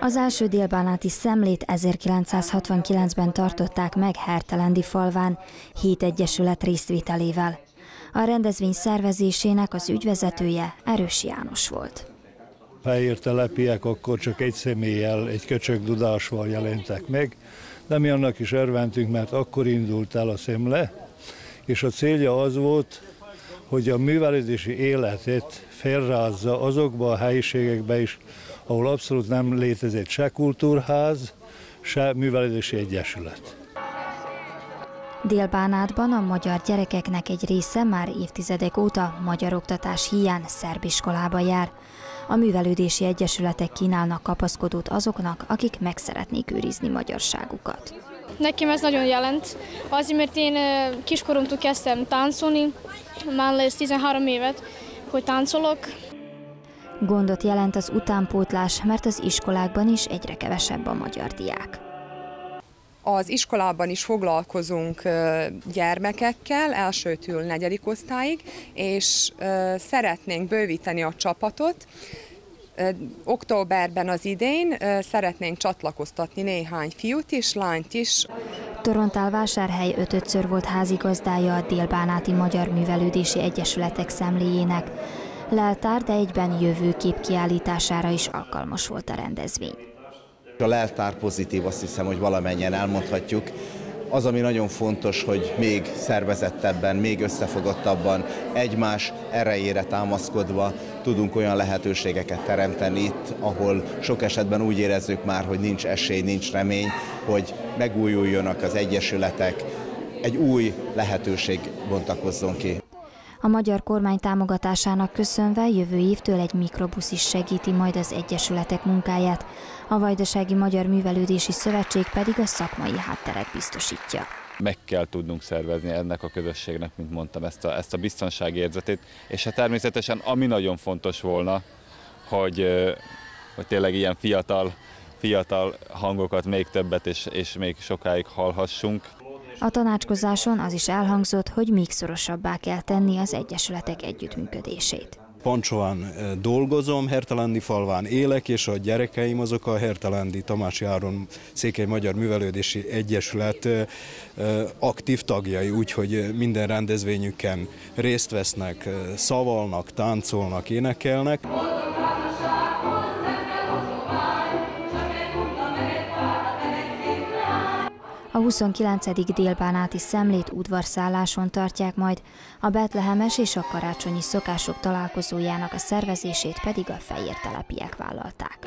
Az első délbánáti szemlét 1969-ben tartották meg Hertelendi falván, hét egyesület részvételével. A rendezvény szervezésének az ügyvezetője Erős János volt. Fehér telepiek akkor csak egy személlyel, egy köcsög dudásval jelentek meg, de mi annak is örventünk, mert akkor indult el a szemle, és a célja az volt, hogy a művelődési életet felrázza azokba a helyiségekbe is, ahol abszolút nem létezett se kultúrház, se művelődési egyesület. Délbánátban a magyar gyerekeknek egy része már évtizedek óta magyar oktatás hiány szerb iskolába jár. A művelődési egyesületek kínálnak kapaszkodót azoknak, akik meg szeretnék őrizni magyarságukat. Nekem ez nagyon jelent, azért mert én kiskoromtól kezdtem táncolni, már lesz 13 évet, hogy táncolok. Gondot jelent az utánpótlás, mert az iskolákban is egyre kevesebb a magyar diák. Az iskolában is foglalkozunk gyermekekkel, elsőtől negyedik osztályig, és szeretnénk bővíteni a csapatot. Októberben az idén szeretnénk csatlakoztatni néhány fiút is, lányt is. Torontál vásárhely ötödször volt házigazdája a Délbánáti Magyar Művelődési Egyesületek szemléjének. Leltár, de egyben jövőkép kiállítására is alkalmas volt a rendezvény. A leltár pozitív, azt hiszem, hogy valamennyien elmondhatjuk. Az, ami nagyon fontos, hogy még szervezettebben, még összefogottabban, egymás erejére támaszkodva tudunk olyan lehetőségeket teremteni itt, ahol sok esetben úgy érezzük már, hogy nincs esély, nincs remény, hogy megújuljonak az egyesületek, egy új lehetőség bontakozzon ki. A magyar kormány támogatásának köszönve jövő évtől egy mikrobusz is segíti majd az egyesületek munkáját, a Vajdasági Magyar Művelődési Szövetség pedig a szakmai hátteret biztosítja. Meg kell tudnunk szervezni ennek a közösségnek, mint mondtam, ezt a, ezt a biztonsági érzetét, és hát természetesen ami nagyon fontos volna, hogy, hogy tényleg ilyen fiatal, fiatal hangokat még többet és, és még sokáig hallhassunk. A tanácskozáson az is elhangzott, hogy még szorosabbá kell tenni az egyesületek együttműködését. Pancsován dolgozom, Hertelendi falván élek, és a gyerekeim azok a Hertelendi Tamási Áron Székely Magyar Művelődési Egyesület aktív tagjai, úgyhogy minden rendezvényüken részt vesznek, szavalnak, táncolnak, énekelnek. A 29. délbánáti szemlét udvarszálláson tartják majd, a betlehemes és a karácsonyi szokások találkozójának a szervezését pedig a fehér telepiek vállalták.